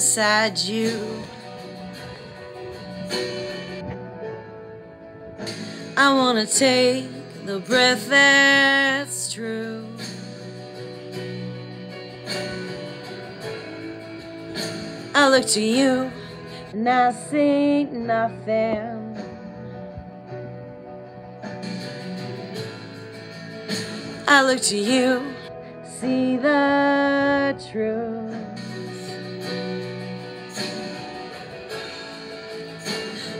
inside you. I wanna take the breath that's true. I look to you and I see nothing. I look to you, see the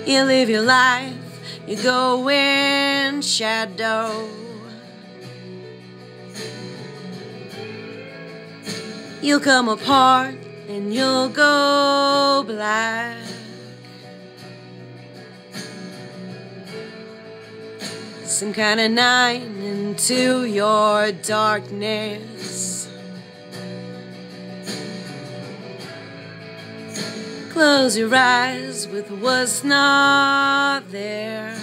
You live your life, you go in shadow. You'll come apart and you'll go black. Some kind of night into your darkness. Close your eyes with what's not there.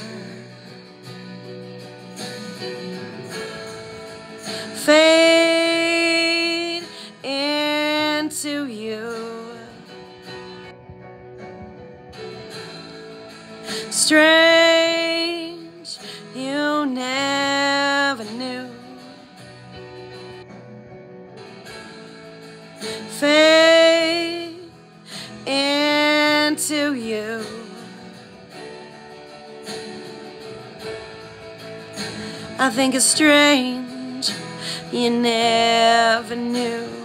Fade into you. Strange, into you. I think it's strange, you never knew.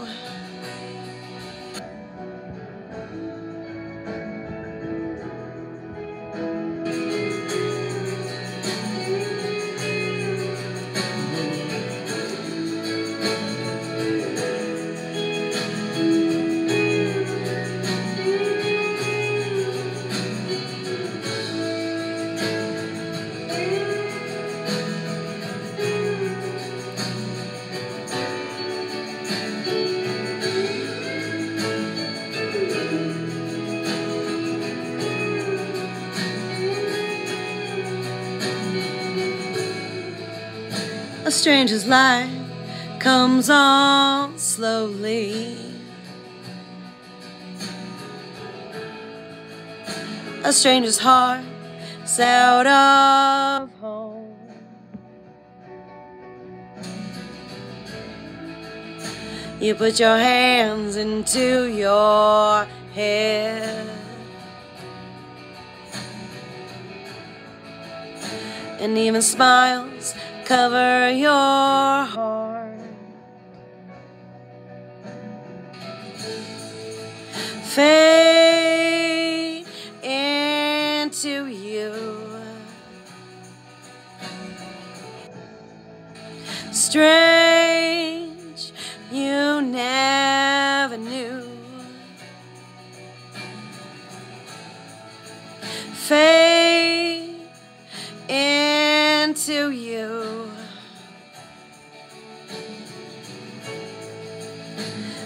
A stranger's life comes on slowly. A stranger's heart is out of home. You put your hands into your head. And even smiles cover your heart. Fade into you. Strange,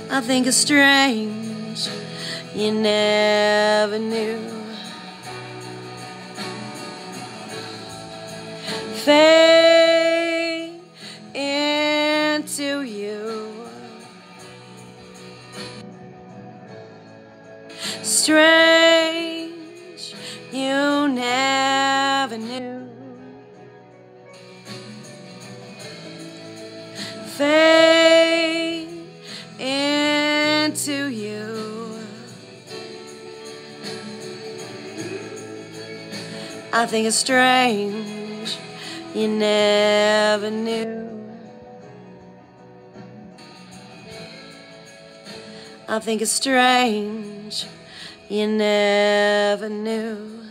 I think it's strange, you never knew. Fade into you. Strange, you never knew. Fade I think it's strange, you never knew. I think it's strange, you never knew.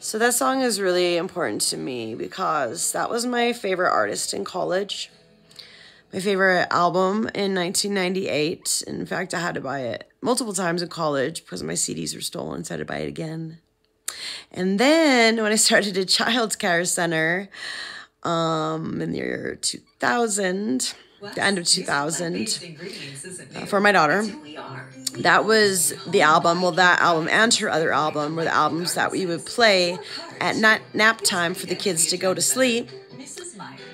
So that song is really important to me because that was my favorite artist in college. My favorite album in 1998. In fact, I had to buy it multiple times in college because my CDs were stolen, so I had to buy it again. And then when I started a child care center um, in the year 2000, the end of 2000, uh, for my daughter, that was the album. Well, that album and her other album were the albums that we would play at nap, nap time for the kids to go to sleep.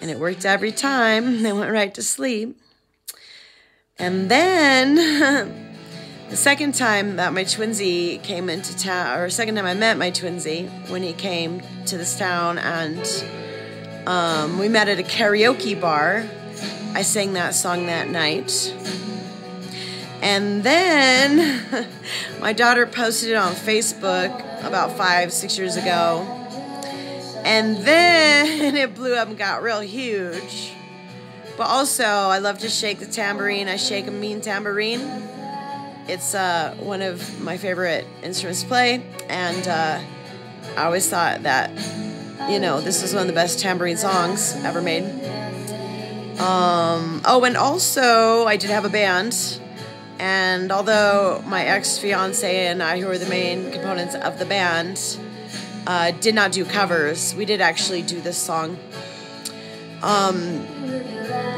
And it worked every time. They went right to sleep. And then The second time that my twinsy came into town, or second time I met my twinsy when he came to this town, and um, we met at a karaoke bar. I sang that song that night. And then my daughter posted it on Facebook about five, six years ago. And then it blew up and got real huge. But also, I love to shake the tambourine. I shake a mean tambourine. It's uh, one of my favorite instruments to play. And uh, I always thought that, you know, this was one of the best tambourine songs ever made. Um, oh, and also, I did have a band. And although my ex fiance and I, who were the main components of the band, uh, did not do covers, we did actually do this song. Um,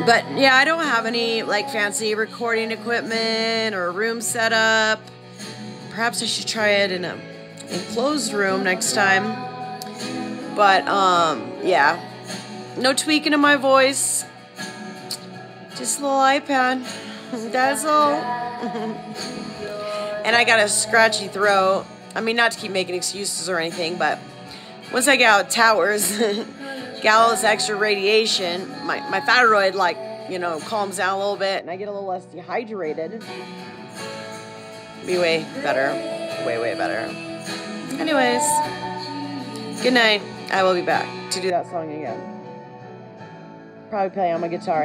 but yeah, I don't have any like fancy recording equipment or a room set up. Perhaps I should try it in a enclosed room next time. But um, yeah, no tweaking in my voice. Just a little iPad. That's all. and I got a scratchy throat. I mean, not to keep making excuses or anything, but once I get out towers, Gallows extra radiation, my, my thyroid, like, you know, calms down a little bit and I get a little less dehydrated. Be way better. Way, way better. Anyways, good night. I will be back to do that song again. Probably play on my guitar.